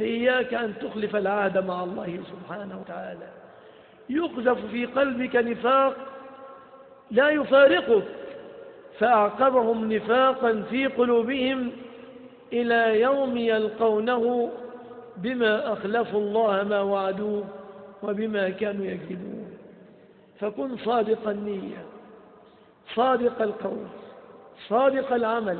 فإياك أن تخلف العهد مع الله سبحانه وتعالى. يقذف في قلبك نفاق لا يفارقك. فأعقبهم نفاقا في قلوبهم إلى يوم يلقونه بما أخلفوا الله ما وعدوه وبما كانوا يكذبون. فكن صادق النية صادق القول صادق العمل.